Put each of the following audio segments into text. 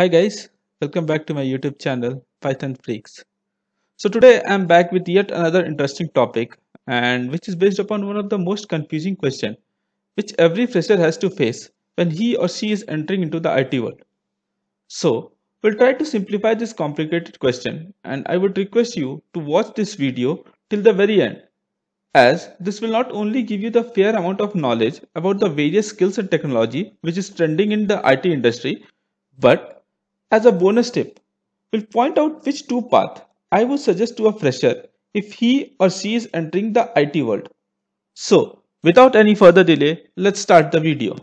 Hi guys, welcome back to my YouTube channel Python Freaks. So today I'm back with yet another interesting topic and which is based upon one of the most confusing question which every fresher has to face when he or she is entering into the IT world. So we'll try to simplify this complicated question and I would request you to watch this video till the very end as this will not only give you the fair amount of knowledge about the various skills and technology which is trending in the IT industry but as a bonus tip we'll point out which two path I would suggest to a fresher if he or she is entering the IT world. So without any further delay let's start the video.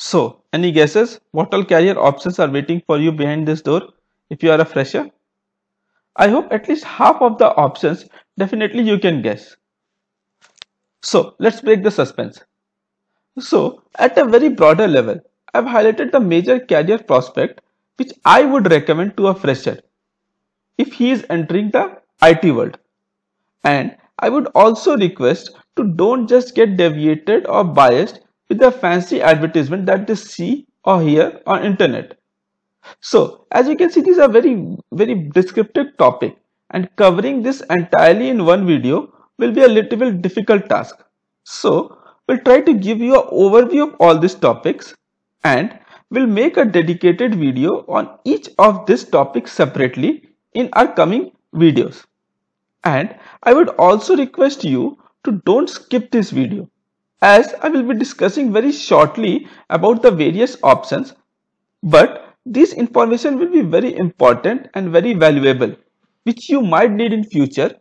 So, any guesses what all career options are waiting for you behind this door if you are a fresher? I hope at least half of the options definitely you can guess. So, let's break the suspense. So, at a very broader level, I've highlighted the major career prospect which I would recommend to a fresher if he is entering the IT world. And I would also request to don't just get deviated or biased with the fancy advertisement that they see or hear on internet. So as you can see, these are very, very descriptive topic and covering this entirely in one video will be a little bit difficult task. So we'll try to give you an overview of all these topics and we'll make a dedicated video on each of these topics separately in our coming videos. And I would also request you to don't skip this video as I will be discussing very shortly about the various options but this information will be very important and very valuable which you might need in future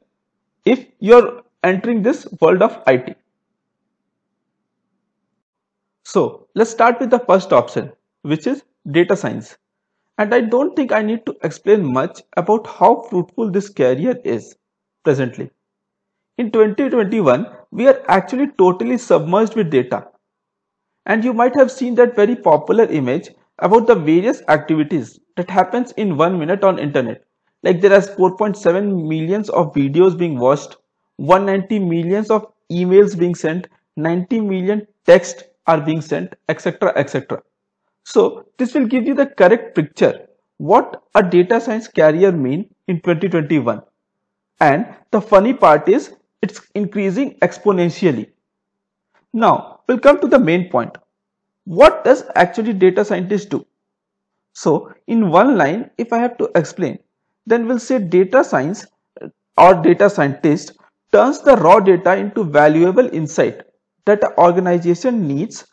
if you are entering this world of IT. So let's start with the first option which is data science and I don't think I need to explain much about how fruitful this career is presently. In 2021, we are actually totally submerged with data. And you might have seen that very popular image about the various activities that happens in one minute on internet. Like there are 4.7 millions of videos being watched, 190 millions of emails being sent, 90 million texts are being sent, etc. etc. So this will give you the correct picture what a data science career mean in 2021. And the funny part is it's increasing exponentially. Now we'll come to the main point. What does actually data scientist do? So in one line, if I have to explain, then we'll say data science or data scientist turns the raw data into valuable insight that an organization needs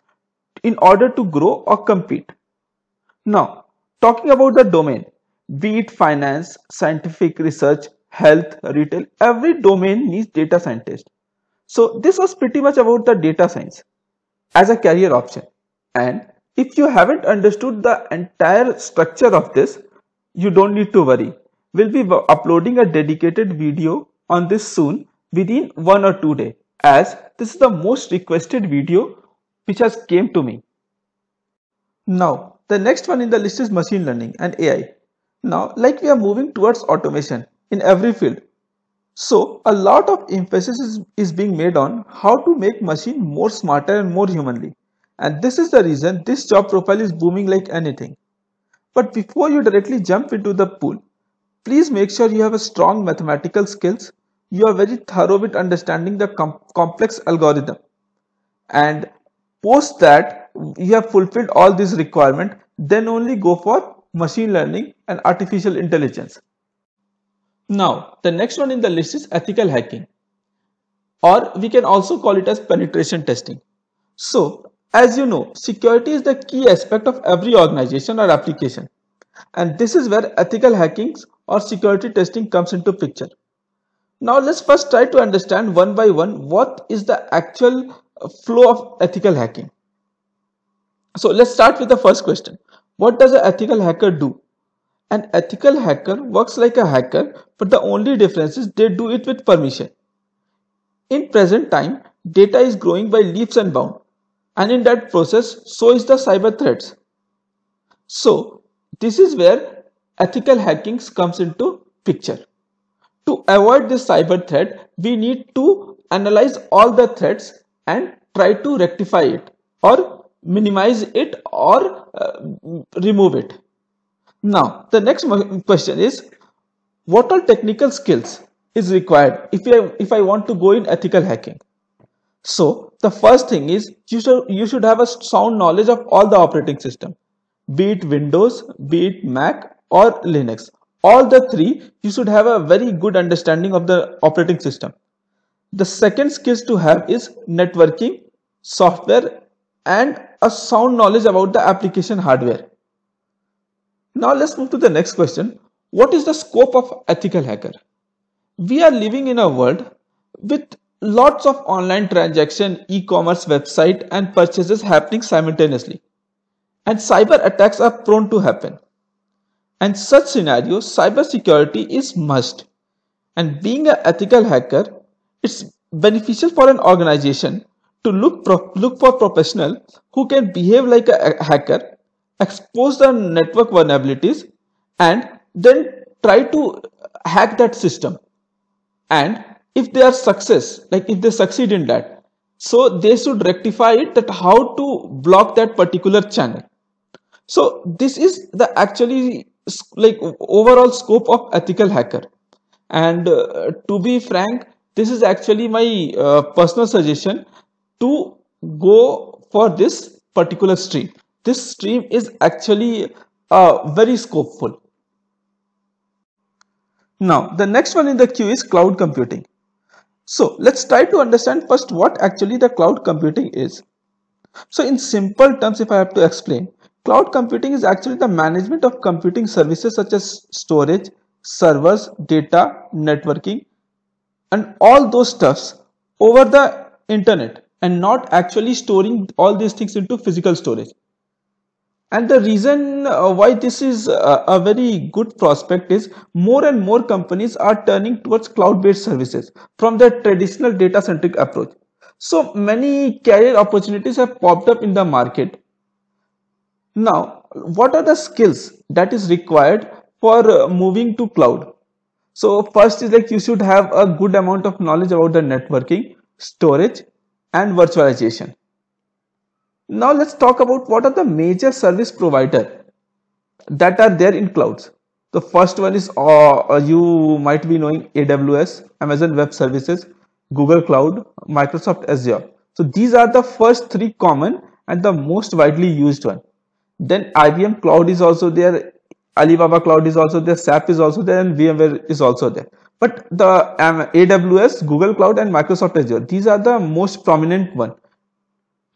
in order to grow or compete. Now, talking about the domain, be it finance, scientific research, health, retail, every domain needs data scientist. So this was pretty much about the data science as a career option. And if you haven't understood the entire structure of this, you don't need to worry. We'll be uploading a dedicated video on this soon within one or two days as this is the most requested video which has came to me. Now, the next one in the list is machine learning and AI. Now, like we are moving towards automation, in every field. So a lot of emphasis is, is being made on how to make machine more smarter and more humanly. And this is the reason this job profile is booming like anything. But before you directly jump into the pool, please make sure you have a strong mathematical skills. You are very thorough with understanding the com complex algorithm. And post that you have fulfilled all these requirements, then only go for machine learning and artificial intelligence. Now, the next one in the list is ethical hacking or we can also call it as penetration testing. So, as you know, security is the key aspect of every organization or application. And this is where ethical hacking or security testing comes into picture. Now, let's first try to understand one by one what is the actual uh, flow of ethical hacking. So, let's start with the first question. What does an ethical hacker do? An ethical hacker works like a hacker, but the only difference is they do it with permission. In present time, data is growing by leaps and bounds, and in that process, so is the cyber threats. So, this is where ethical hacking comes into picture. To avoid this cyber threat, we need to analyze all the threats and try to rectify it or minimize it or uh, remove it. Now, the next question is what all technical skills is required if I, if I want to go in ethical hacking? So, the first thing is you should, you should have a sound knowledge of all the operating system, be it Windows, be it Mac or Linux. All the three, you should have a very good understanding of the operating system. The second skills to have is networking, software and a sound knowledge about the application hardware. Now let's move to the next question. What is the scope of ethical hacker? We are living in a world with lots of online transaction, e-commerce website and purchases happening simultaneously. And cyber attacks are prone to happen. And such scenarios, cybersecurity is must. And being an ethical hacker, it's beneficial for an organization to look, look for professional who can behave like a hacker expose the network vulnerabilities and then try to hack that system and if they are success like if they succeed in that so they should rectify it that how to block that particular channel so this is the actually like overall scope of ethical hacker and uh, to be frank this is actually my uh, personal suggestion to go for this particular stream this stream is actually uh, very scopeful. Now, the next one in the queue is cloud computing. So, let's try to understand first what actually the cloud computing is. So, in simple terms, if I have to explain, cloud computing is actually the management of computing services such as storage, servers, data, networking, and all those stuffs over the internet and not actually storing all these things into physical storage. And the reason uh, why this is a, a very good prospect is more and more companies are turning towards cloud-based services from the traditional data-centric approach. So many career opportunities have popped up in the market. Now, what are the skills that is required for uh, moving to cloud? So first is like you should have a good amount of knowledge about the networking, storage and virtualization. Now let's talk about what are the major service provider that are there in clouds. The first one is uh, uh you might be knowing AWS, Amazon Web Services, Google Cloud, Microsoft Azure. So these are the first three common and the most widely used one. Then IBM Cloud is also there, Alibaba Cloud is also there, SAP is also there and VMware is also there. But the um, AWS, Google Cloud and Microsoft Azure, these are the most prominent one.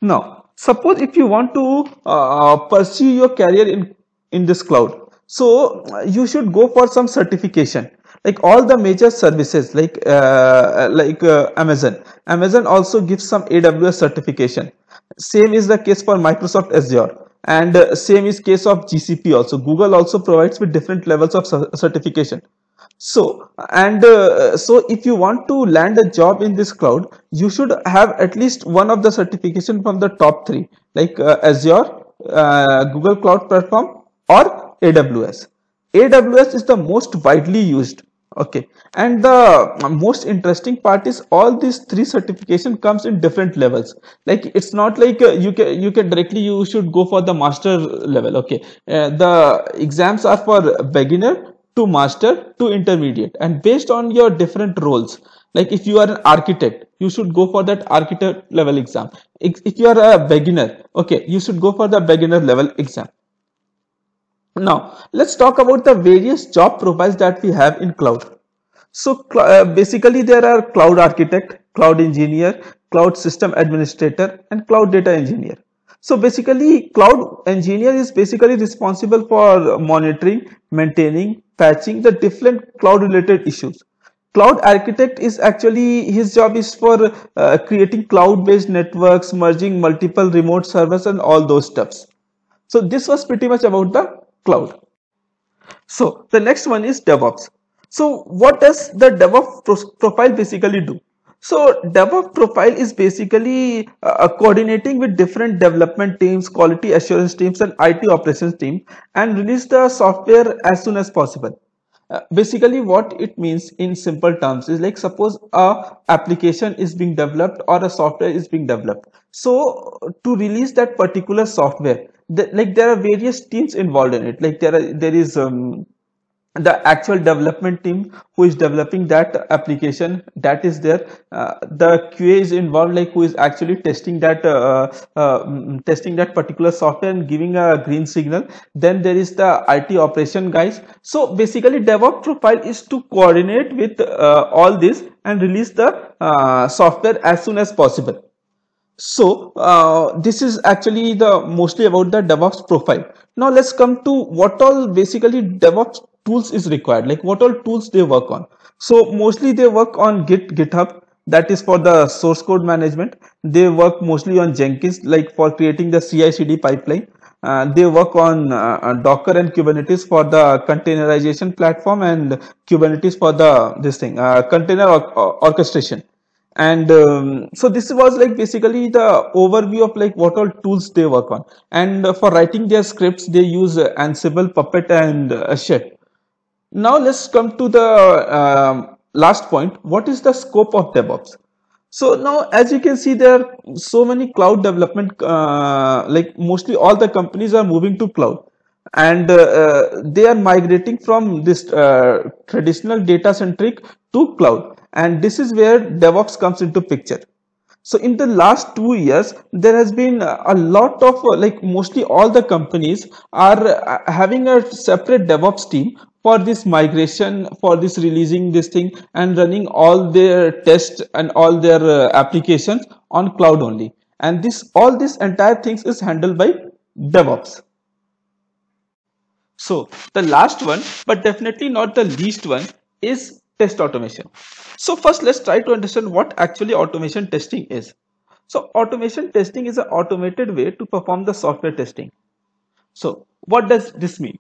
Now, suppose if you want to uh, pursue your career in in this cloud so you should go for some certification like all the major services like uh, like uh, amazon amazon also gives some aws certification same is the case for microsoft azure and uh, same is case of gcp also. Google also provides with different levels of certification. So and uh, so if you want to land a job in this cloud you should have at least one of the certification from the top three like uh, azure uh, google cloud platform or aws aws is the most widely used okay. And the most interesting part is all these three certification comes in different levels. Like it's not like uh, you can you can directly you should go for the master level. Okay. Uh, the exams are for beginner to master to intermediate. And based on your different roles like if you are an architect you should go for that architect level exam. If you are a beginner okay you should go for the beginner level exam now let's talk about the various job profiles that we have in cloud so uh, basically there are cloud architect cloud engineer cloud system administrator and cloud data engineer so basically cloud engineer is basically responsible for monitoring, maintaining, patching the different cloud related issues. Cloud architect is actually his job is for uh, creating cloud based networks, merging multiple remote servers and all those stuffs. So this was pretty much about the cloud. So the next one is DevOps. So what does the DevOps profile basically do? So DevOps profile is basically uh, coordinating with different development teams, quality assurance teams and IT operations team and release the software as soon as possible. uh, basically what it means in simple terms is like suppose a application is being developed or a software is being developed so to release that particular software the, like there are various teams involved in it. Like there are there is um, the actual development team who is developing that application that is there. Uh, the qa is involved like who is actually testing that uh, uh, mm, testing that particular software and giving a green signal. Then there is the it operation guys. So basically devops profile is to coordinate with uh, all this and release the uh, software as soon as possible so uh, this is actually the mostly about the DevOps profile. Now let's come to what all basically DevOps tools is required like what all tools they work on. So mostly they work on git github that is for the source code management. They work mostly on jenkins like for creating the ci cd pipeline. Uh, they work on uh, docker and kubernetes for the containerization platform and kubernetes for the this thing uh, container or orchestration and um, so this was like basically the overview of like what all tools they work on and for writing their scripts they use ansible puppet and uh, now let's come to the uh, last point. What is the scope of DevOps? So now as you can see there are so many cloud development uh, like mostly all the companies are moving to cloud and uh, uh they are migrating from this uh, traditional data centric to cloud and this is where DevOps comes into picture. So in the last two years, there has been a lot of like mostly all the companies are uh, having a separate DevOps team for this migration for this releasing this thing and running all their tests and all their uh, applications on cloud only and this all this entire things is handled by devops so the last one but definitely not the least one is test automation. So first let's try to understand what actually automation testing is. So automation testing is an automated way to perform the software testing. So what does this mean?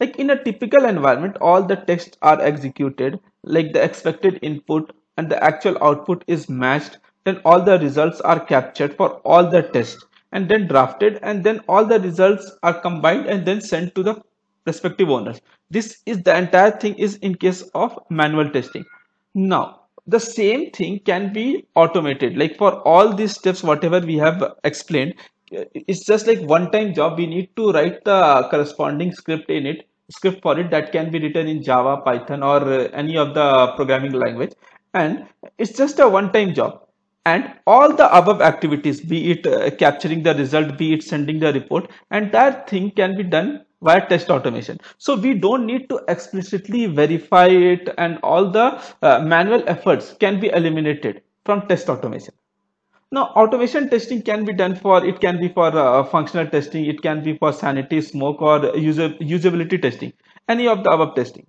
Like in a typical environment, all the tests are executed, like the expected input and the actual output is matched, then all the results are captured for all the tests and then drafted and then all the results are combined and then sent to the respective owners. This is the entire thing is in case of manual testing. Now, the same thing can be automated like for all these steps whatever we have explained it's just like one time job we need to write the corresponding script in it script for it that can be written in Java, Python, or uh, any of the programming language. And it's just a one-time job. And all the above activities, be it uh, capturing the result, be it sending the report, that thing can be done via test automation. So we don't need to explicitly verify it and all the uh, manual efforts can be eliminated from test automation. Now, automation testing can be done for, it can be for uh, functional testing, it can be for sanity, smoke or user, usability testing, any of the above testing.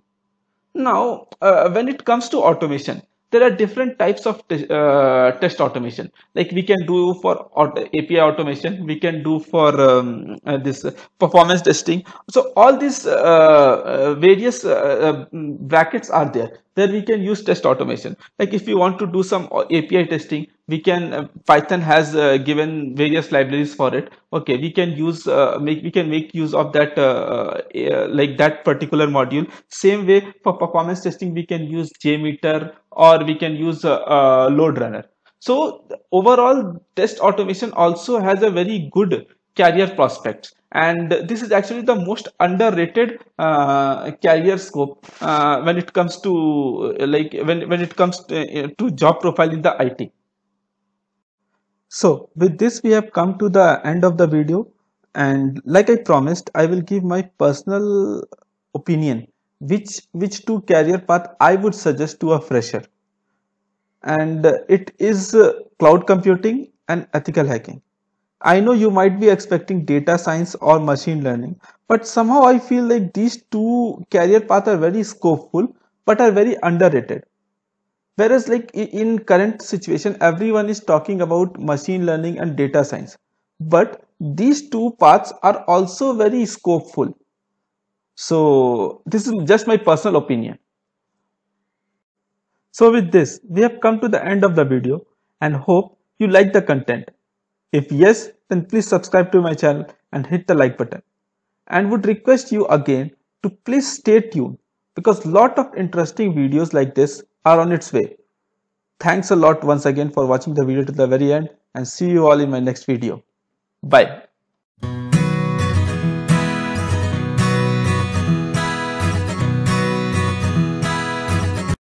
Now, uh, when it comes to automation, there are different types of te uh, test automation. Like we can do for auto api automation. We can do for um, uh, this performance testing. So all these uh, uh various uh, uh, brackets are there there we can use test automation. Like if we want to do some api testing we can uh, python has uh, given various libraries for it. Okay we can use uh, make we can make use of that like that particular module. Same way for performance testing we can use jmeter or we can use load runner. So overall test automation also has a very good career prospects and this is actually the most underrated uh, career scope uh, when it comes to like when, when it comes to, uh, to job profile in the IT. So with this we have come to the end of the video and like I promised I will give my personal opinion which which two career path I would suggest to a fresher and it is uh, cloud computing and ethical hacking. I know you might be expecting data science or machine learning, but somehow I feel like these two career paths are very scopeful but are very underrated. Whereas like in current situation, everyone is talking about machine learning and data science, but these two paths are also very scopeful so this is just my personal opinion. So with this, we have come to the end of the video and hope you like the content. If yes, then please subscribe to my channel and hit the like button. And would request you again to please stay tuned because lot of interesting videos like this are on its way. Thanks a lot once again for watching the video to the very end and see you all in my next video. Bye.